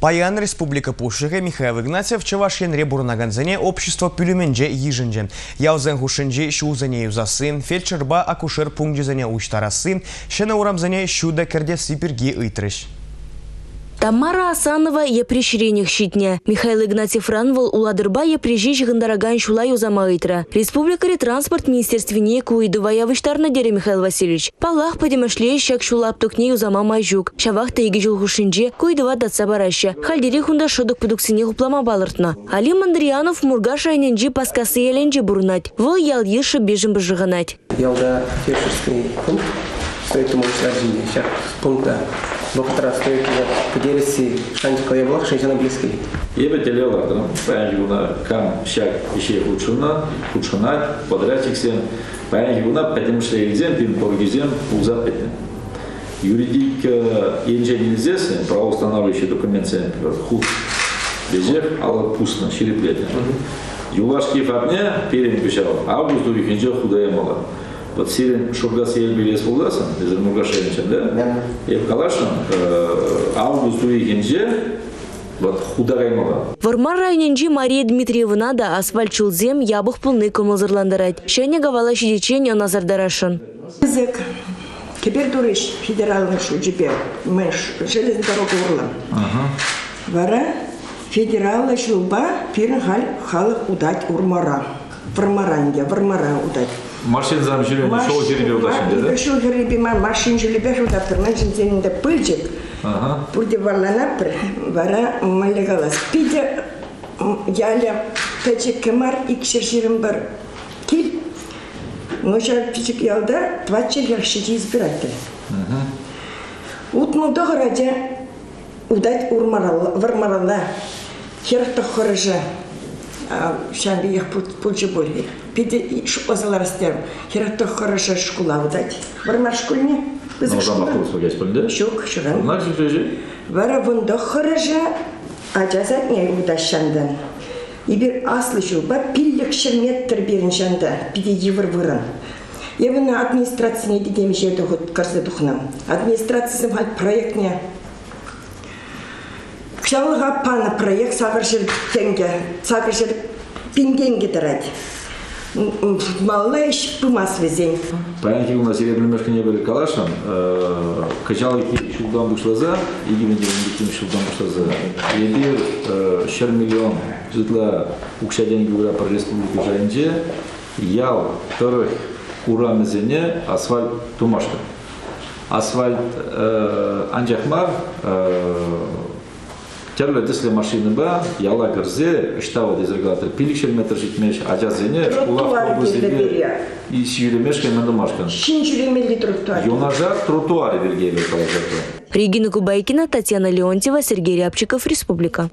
Паян Республика Пушығы Михаил Игнатьев Чавашенре бурнаганзане общество пюлюменже ежінже. Яузен хушынже шузане юзасы, фельдшерба акушер пунктжезане уштарасы, шена урамзане шуда керде сиперги ыйтрыш. Тамара Асанова епрещренех щитне. Михаил Игнатьев ранвал уладырба епрежи жигандараган шулай узамаитра. Республикари транспорт министерственне куидува явыштарна дере Михаил Васильевич. Палах падемашле шак шулап токне узама майжук. Шавах тейги жул хушинже куидува датса бараща. Хальдери хунда шодок продуксине хуплама балыртна. Али Мандриянов мургаш паскасы еленже бурнать. Вол ял еші бежим. Ялда фельдшерский пункт стоит ему. Сейчас пункта доктора стоит поделisi шанти кояблах шанти английский. Ебе телеларда, паянжуна кам шак işe худшуна, худшунат, подрядчиксен, паянжуна пәтемішлерден пин погизен узап бетен. Юридик инженеризация, правоустанавливающий документы, худ безер, ала шириплетен. Юлашки фабне перен пишал, август у вихенже худая мала. Вот сирен шургас ел билес булдасан, из Мургашевича, да? И в Калашин август у вихенже вот худая мала. Вармар районенжи Мария Дмитриевна да асфальт чулзем ябых пулны комылзырландырать. Шене гавала шидечень назардарашын. Язык. Теперь дурыш федеральный шуджипе. Мэш железная дорога урла. Вара федералы шулба пирен хал халық удать урмара. Вармаранге, вармара удать. Машин замширен шоу жеребе удашын, да? Шул жеребе машин желебе шуда тұрман жинзенінде пылжик. Ага. Бурде варлана бір вара малегалас. Пиде яля печек кемар икшер жерім бар. Кил. Ноча пичек ялда 20 яшши избиратель. Удать урмарала, вармарала. Херта хорыжа. Шамби их пульче боли. Пиде озалар стем. Херта хорыжа школа удать. Вармар школьне. Біз Ну, там школа. охоту есть, да? Шок, шуран. Значит, же Вара вунда хорыжа ажазат не удашандан. Ибир аслы шу, ба пиллик шерметтер берін жанда, пиде евр вырын. Евіні администрацияне дедем жерді ход карсы духнам. Кшалыға пана проект сағыршыр тенге, сағыршыр пингенге дырать. Малыш пымас везень. Паянки у нас серебряный немножко не были калашем. Качал их шулдан бушлаза, и гивен дивен шулдан бушлаза. Ебир шер миллион житла укша деньги ура про республику Жаринже. Ял вторых ура мезене асфальт тумашка. Асфальт анжахмар Терле дисле машины ба, яла гырзе, иштава дезрегатор пиликшер метр житмеш, ажазене, Тротуар улав келді берия. и сүйремеш кеменді машкан. Шин жүремелі тротуар. Юнажар тротуаре бергейлер калажату. Регина Кубайкина, Татьяна Леонтьева, Сергей Рябчиков, Республика.